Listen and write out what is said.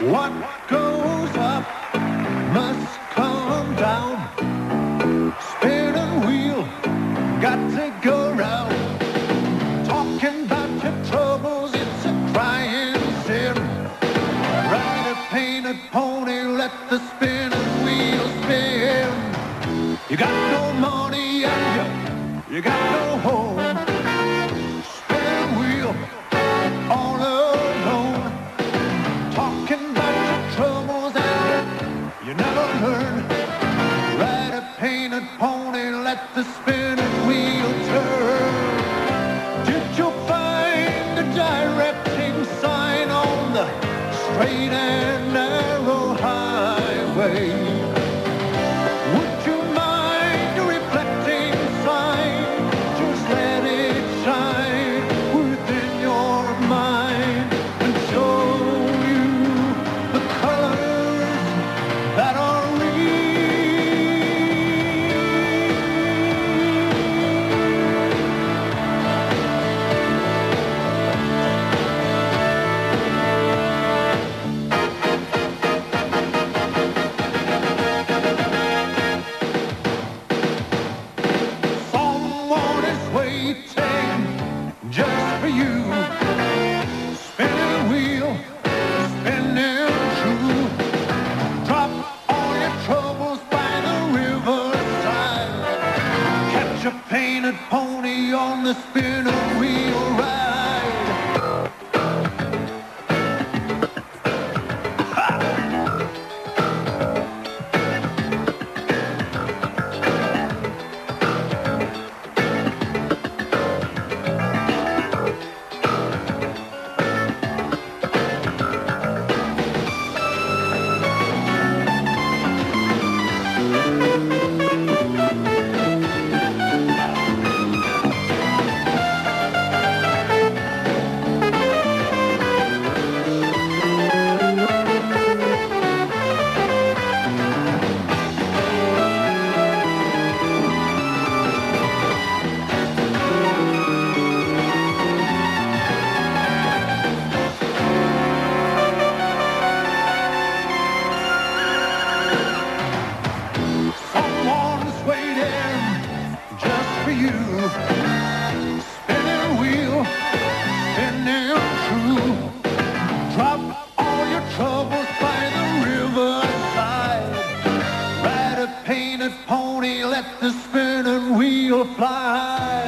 What goes up must come down. Spin Spinning wheel, got to go round. Talking about your troubles, it's a crying sin. Ride a painted pony, let the spinning wheel spin. You got no money and you, you got no Talking about your troubles and you never learn. Ride a painted pony, let the spinning pony on the spinning pony, let the spinning wheel fly.